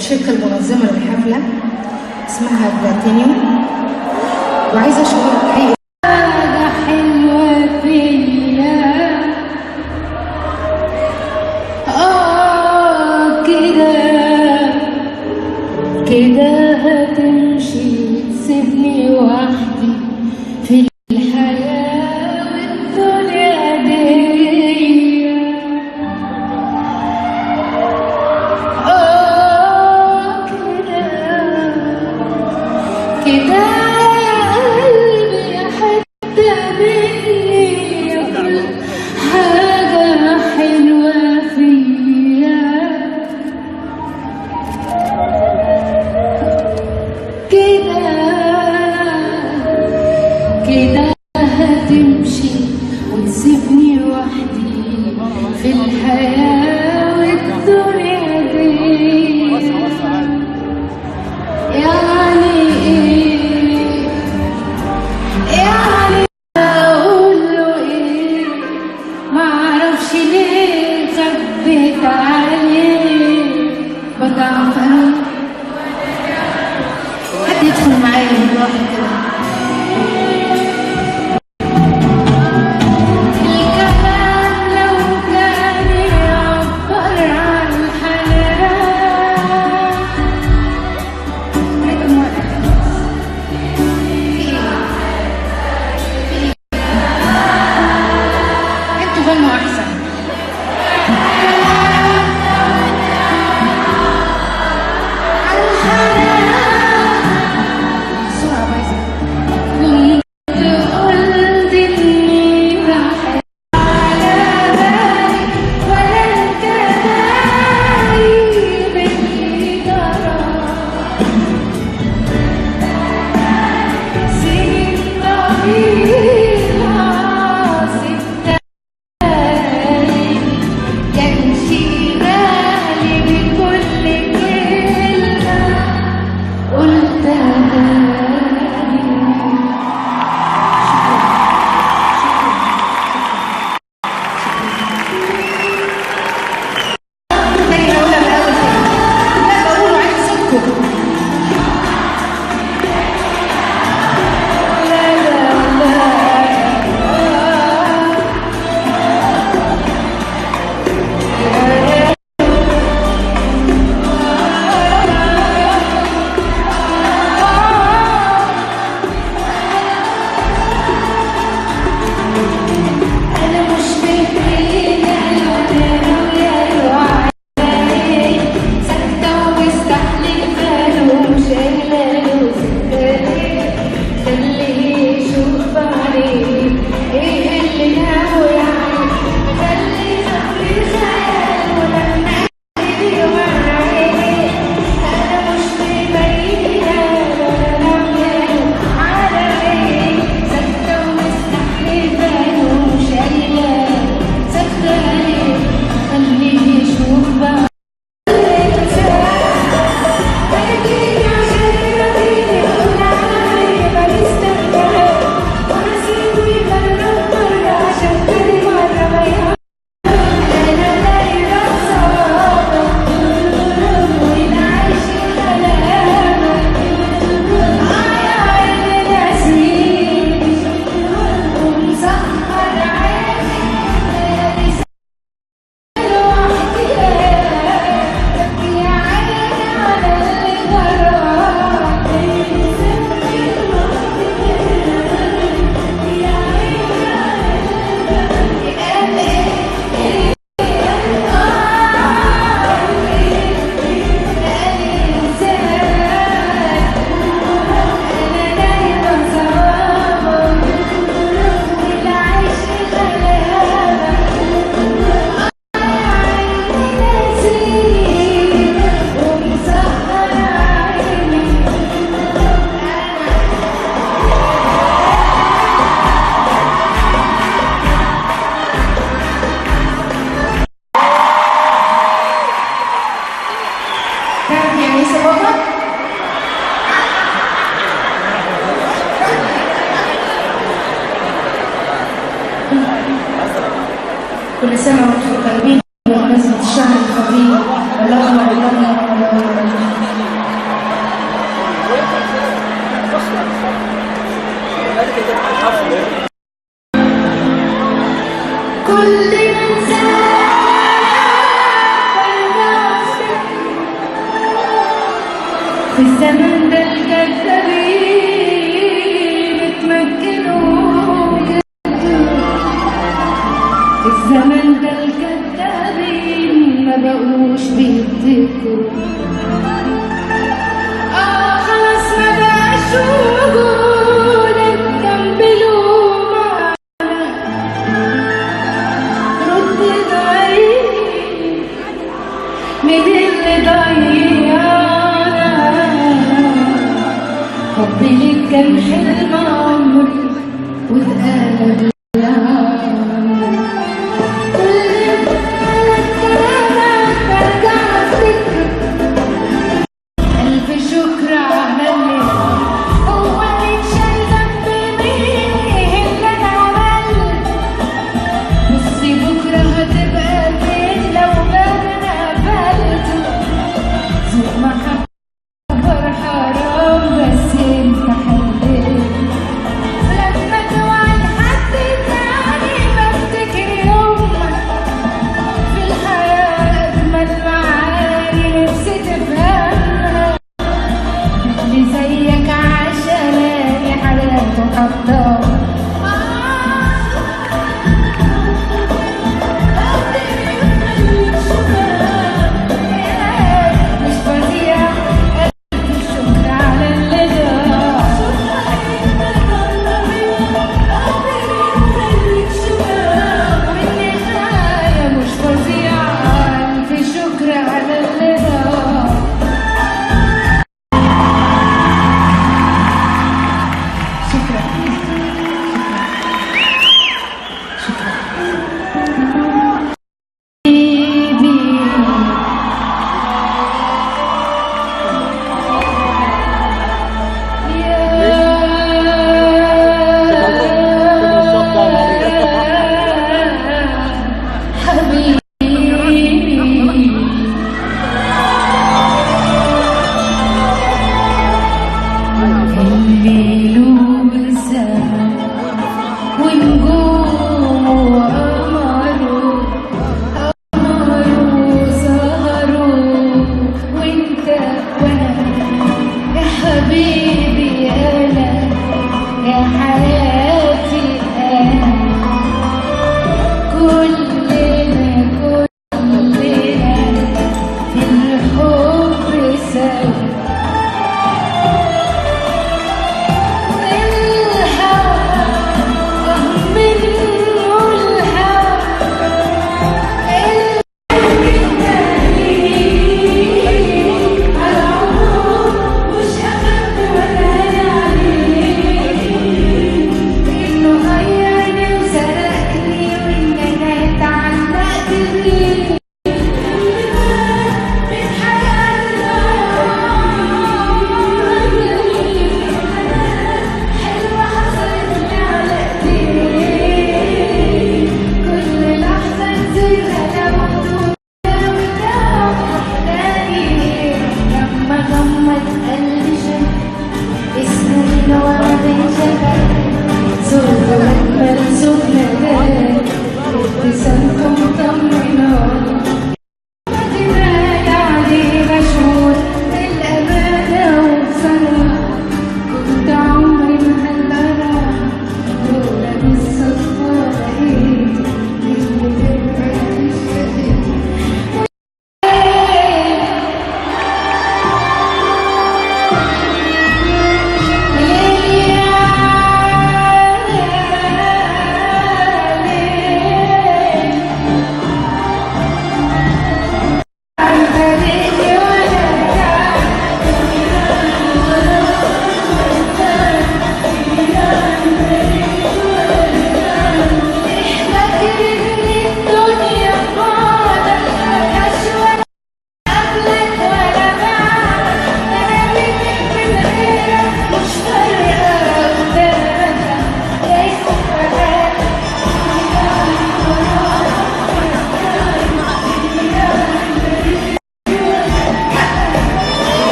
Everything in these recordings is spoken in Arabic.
الشركة المنظمة للحفلة اسمها بلاتينيوم وعايزة أشكر الحقيقة آه، كده هتمشي. you. كل سنة وانتم طيبين Thank you.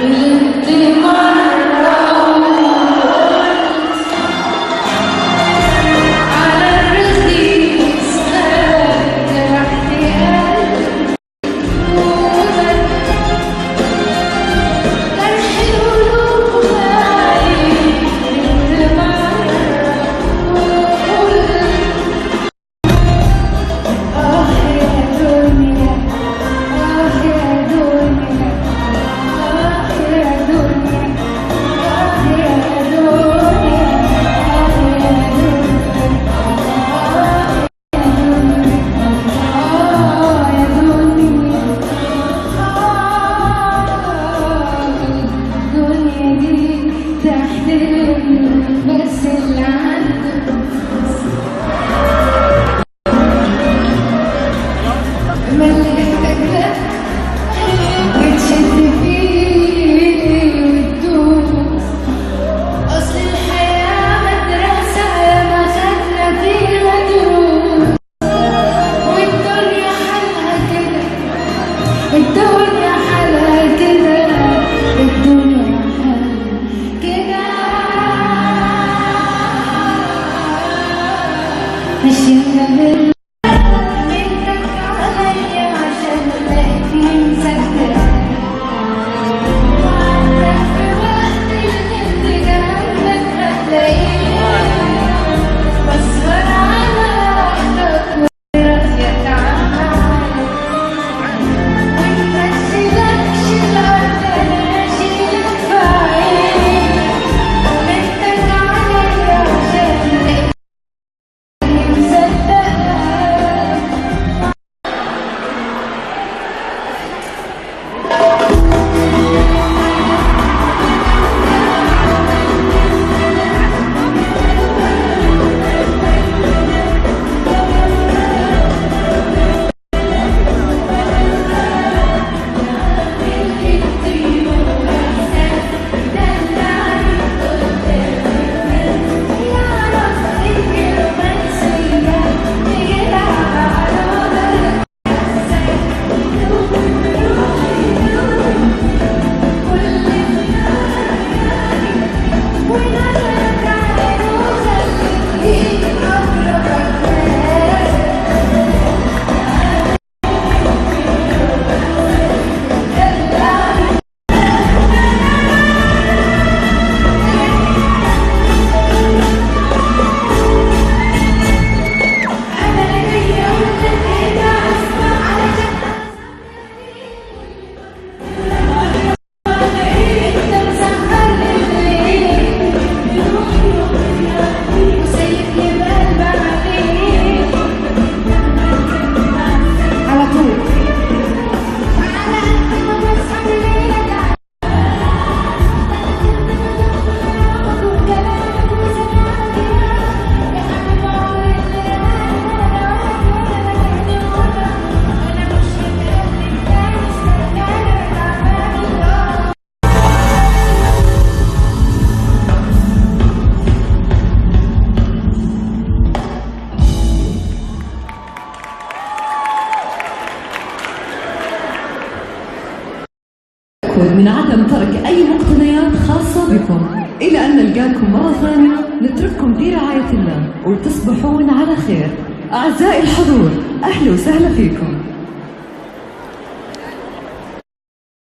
You. أعزائي الحضور أهلا وسهلا فيكم.